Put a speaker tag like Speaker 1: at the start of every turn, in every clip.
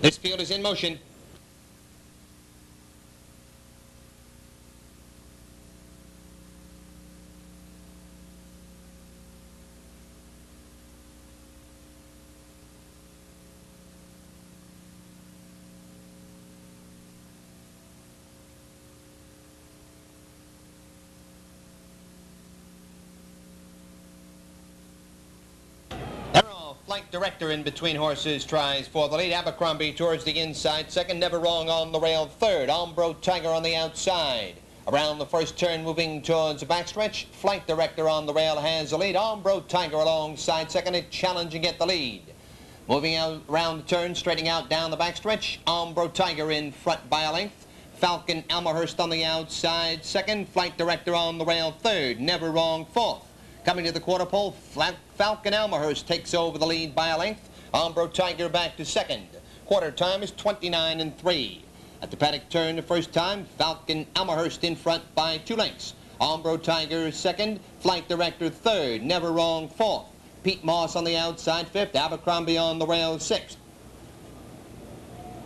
Speaker 1: This field is in motion. Director in between horses, tries for the lead. Abercrombie towards the inside. Second, never wrong on the rail. Third, Armbro Tiger on the outside. Around the first turn, moving towards the backstretch. Flight director on the rail has the lead. Armbro Tiger alongside second, it and get the lead. Moving out around the turn, straightening out down the backstretch. Armbro Tiger in front by a length. Falcon Almahurst on the outside second. Flight director on the rail third. Never wrong fourth. Coming to the quarter pole, Falcon Almahurst takes over the lead by a length. Armbro Tiger back to second. Quarter time is 29 and 3. At the paddock turn the first time, Falcon Almahurst in front by two lengths. Armbro Tiger second, Flight Director third, Never Wrong fourth. Pete Moss on the outside fifth, Abercrombie on the rail sixth.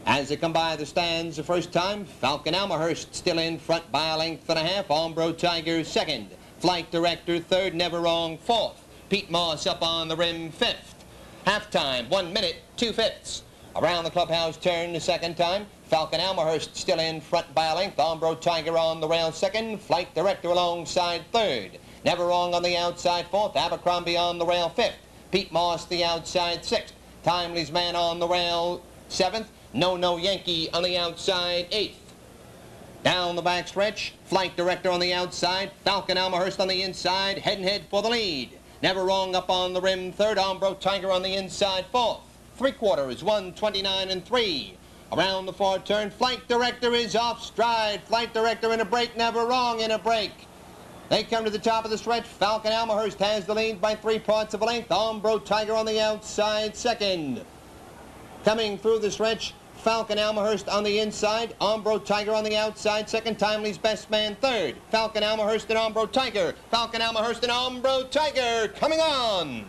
Speaker 1: As they come by the stands the first time, Falcon Almahurst still in front by a length and a half. Armbro Tiger second. Flight Director third, Never Wrong fourth. Pete Moss up on the rim fifth. Halftime, one minute, two fifths. Around the clubhouse turn the second time. Falcon Almahurst still in front by a length. Armbro Tiger on the rail second. Flight Director alongside third. Never Wrong on the outside fourth. Abercrombie on the rail fifth. Pete Moss the outside sixth. Timely's man on the rail seventh. No No Yankee on the outside eighth. Down the backstretch, flight director on the outside, Falcon Almahurst on the inside, head and head for the lead. Never wrong up on the rim, third, Armbro Tiger on the inside, fourth. Three quarters, 129 and three. Around the far turn, flight director is off stride. Flight director in a break, never wrong in a break. They come to the top of the stretch. Falcon Almahurst has the lead by three parts of a length. Armbro Tiger on the outside, second. Coming through the stretch, Falcon Almahurst on the inside, Armbro Tiger on the outside, second Timely's best man third. Falcon Almahurst and Armbro Tiger. Falcon Almahurst and Armbro Tiger coming on.